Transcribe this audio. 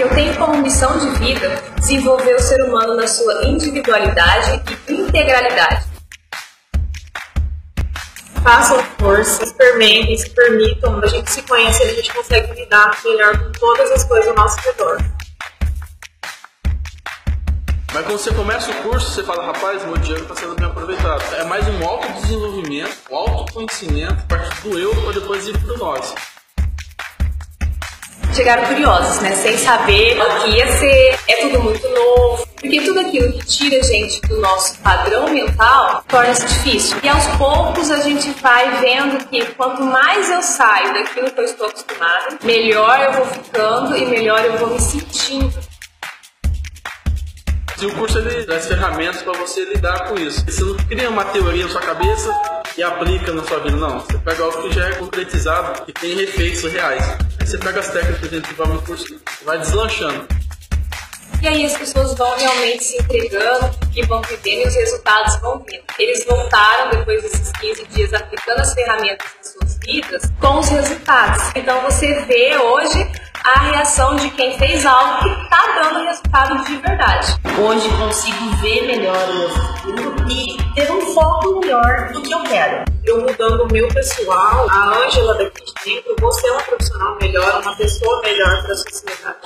porque eu tenho como missão de vida desenvolver o ser humano na sua individualidade e integralidade. Façam força, experimentem, se permitam. A gente se conhece e a gente consegue lidar melhor com todas as coisas ao nosso redor. Mas quando você começa o curso, você fala, rapaz, meu dinheiro está sendo bem aproveitado. É mais um autodesenvolvimento, um autoconhecimento, partir do eu para depois ir para o nós. Chegaram curiosos, né? Sem saber o que ia ser. É tudo muito novo. Porque tudo aquilo que tira a gente do nosso padrão mental torna-se difícil. E aos poucos a gente vai vendo que quanto mais eu saio daquilo que eu estou acostumada, melhor eu vou ficando e melhor eu vou me sentindo. E o curso ele as ferramentas para você lidar com isso. Você não cria uma teoria na sua cabeça e aplica na sua vida, não. Você pega algo que já é concretizado e tem efeitos reais. Aí você pega as técnicas dentro do curso e vai deslanchando. E aí as pessoas vão realmente se entregando e vão vivendo e os resultados vão vindo. Eles voltaram depois desses 15 dias aplicando as ferramentas nas suas vidas com os resultados. Então você vê hoje a reação de quem fez algo que está dando resultado de verdade. Hoje consigo ver melhor o meu futuro e ter um foco melhor do que eu quero. Eu mudando o meu pessoal, a Ângela daqui de dentro, vou ser uma profissional melhor, uma pessoa melhor para a sociedade.